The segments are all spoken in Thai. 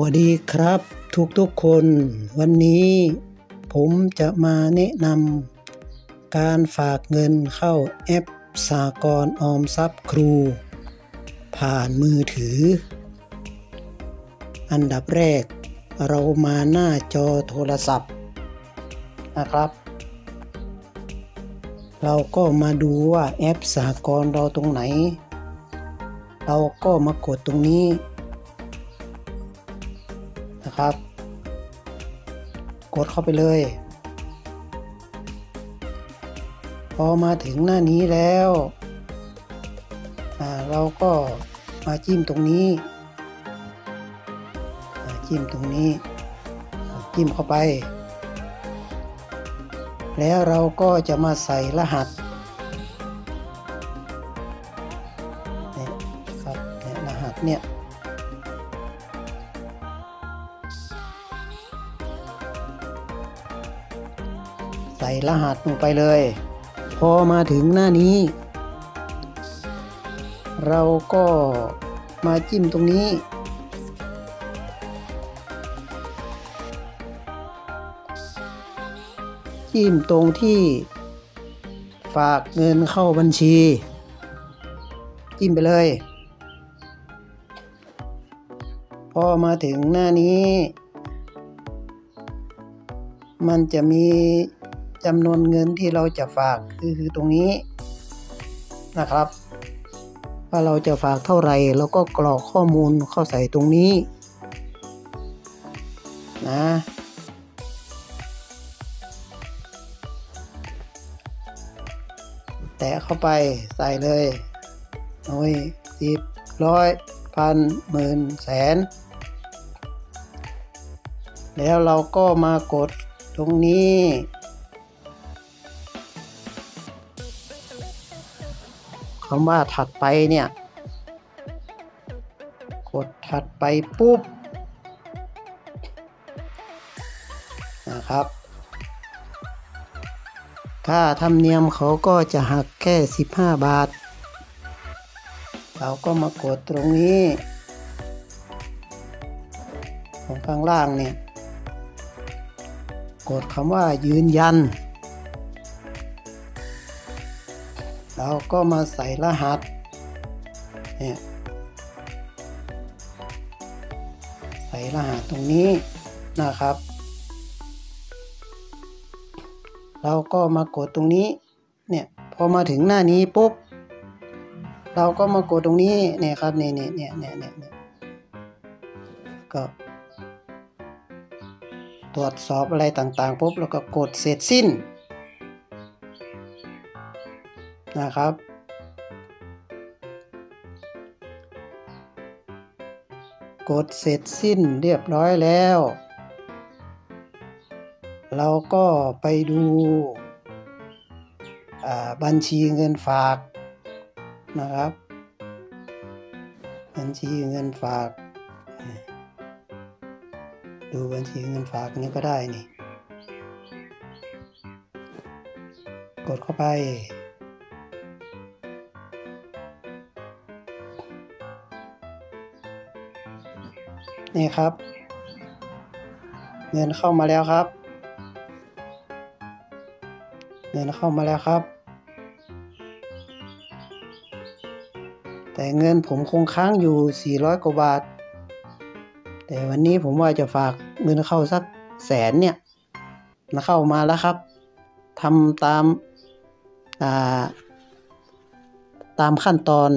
วัสดีครับ ทุกทุกคน วันนี้ผมจะมาแนะนำการฝากเงินเข้าแอปสากรออมทรัพย์ครู ผ่านมือถือ อันดับแรก เรามาหน้าจอโทรศัพท์นะครับ เราก็มาดูว่าแอปสากรเราตรงไหน เราก็มากดตรงนี้ นะครับ กดเข้าไปเลย พอมาถึงหน้านี้แล้วเราก็มาจิ้มตรงนี้จิ้มตรงนี้ จิ้มเข้าไป แล้วเราก็จะมาใส่รหัสนี่ครับเนี่ยรหัสเนี่ย ใส่รหัสลงไปเลย พอมาถึงหน้านี้ เราก็มาจิ้มตรงนี้ จิ้มตรงที่ ฝากเงินเข้าบัญชี จิ้มไปเลย พอมาถึงหน้านี้มันจะมี จำนวนเงินที่เราจะฝากคือคือตรงนี้นะครับ ว่าเราจะฝากเท่าไหร่เราก็กรอกข้อมูลเข้าใส่ตรงนี้นะแตะเข้าไปใส่เลยหน่วยสิบร้อยพันหมื่นแสน แล้วเราก็มากดตรงนี้ คำว่าถัดไปเนี่ย กดถัดไปปุ๊บนะครับ ค่าธรรมเนียมเขาก็จะหักแค่ 15 บาท เราก็มากดตรงนี้ ของข้างล่างเนี่ย กดคำว่ายืนยัน เราก็มาใส่รหัสเนี่ยใส่รหัสตรงนี้นะครับ เราก็มากดตรงนี้เนี่ยพอมาถึงหน้านี้ปุ๊บเราก็มากดตรงนี้เนี่ยครับเนี่ยเนี่ยเนี่ยเนี่ยเนี่ยก็ตรวจสอบอะไรต่างๆปุ๊บแล้วก็กดเสร็จสิ้น นะครับ กดเสร็จสิ้นเรียบร้อยแล้ว เราก็ไปดูบัญชีเงินฝากนะครับ บัญชีเงินฝาก ดูบัญชีเงินฝากนี้ก็ได้นี่ กดเข้าไป นี่ครับ เงินเข้ามาแล้วครับ เงินเข้ามาแล้วครับ แต่เงินผมคงค้างอยู่ 400 กว่าบาท แต่วันนี้ผมว่าจะฝากเงินเข้าสักแสนเนี่ยนะเข้ามาแล้วครับทำตามตามขั้นตอน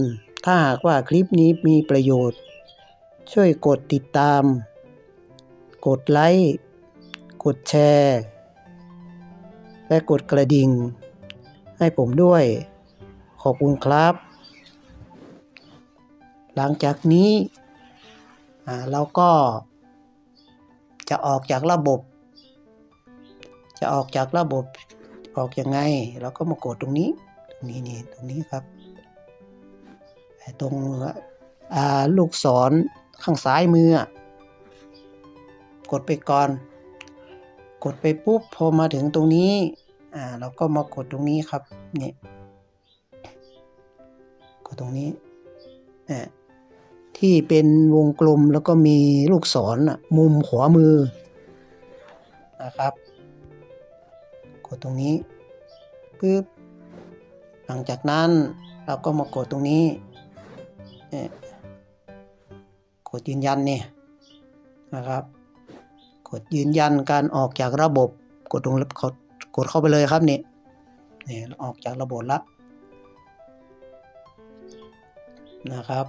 ถ้าหากว่าคลิปนี้มีประโยชน์ ช่วยกดติดตาม กดไลค์ กดแชร์ และกดกระดิ่ง ให้ผมด้วย ขอบคุณครับ หลังจากนี้เราก็จะออกจากระบบ จะออกจากระบบออกยังไง เราก็มากดตรงนี้ ตรงนี้นี่ตรงนี้ครับตรงลูกศร ข้างซ้ายมือ กดไปก่อน กดไปปุ๊บพอมาถึงตรงนี้ อ่าเราก็มากดตรงนี้ครับนี่กดตรงนี้เนี่ยที่เป็นวงกลมแล้วก็มีลูกศรมุมขวามือนะครับ กดตรงนี้ปึ๊บหลังจากนั้นเราก็มากดตรงนี้เนี่ย ดยืนยันเนี่ยนะครับ กดยืนยันการออกจากระบบ กดตรงกดกดเข้าไปเลยครับนี่นี่ออกจากระบบละนะครับ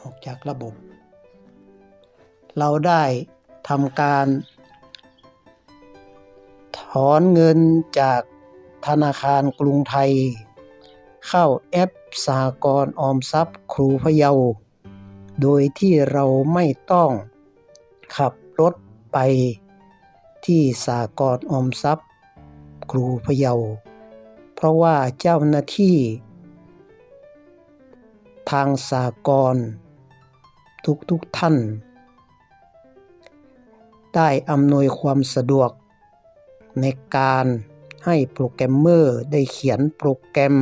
ออกจากระบบ เราได้ทำการถอนเงินจากธนาคารกรุงไทย เข้าแอปสากรออมทรัพย์ครูพะเยา โดยที่เราไม่ต้องขับรถไปที่สากรอมทรัพย์ ครูพะเยา เพราะว่าเจ้าหน้าที่ ทางสากรณ์ทุกท่าน ได้อำนวยความสะดวก ในการให้โปรแกรมเมอร์ได้เขียนโปรแกรม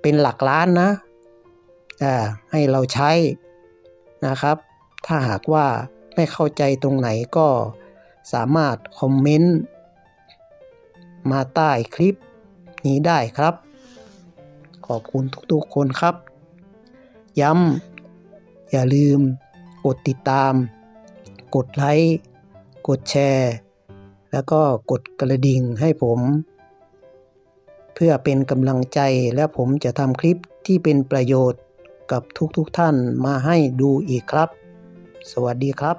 เป็นหลักล้านนะ ให้เราใช้นะครับ ถ้าหากว่าไม่เข้าใจตรงไหนก็สามารถคอมเมนต์มาใต้คลิปนี้ได้ครับ ขอบคุณทุกๆคนครับ ย้ำอย่าลืมกดติดตาม กดไลค์กดแชร์ แล้วก็กดกระดิ่งให้ผม เพื่อเป็นกำลังใจและผมจะทำคลิปที่เป็นประโยชน์ กับทุกๆทท่านมาให้ดูอีกครับ สวัสดีครับ